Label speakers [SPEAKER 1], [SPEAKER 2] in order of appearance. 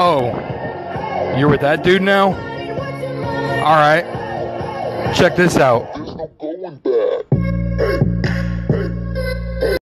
[SPEAKER 1] Oh, you're with that dude now? Alright. Check this out.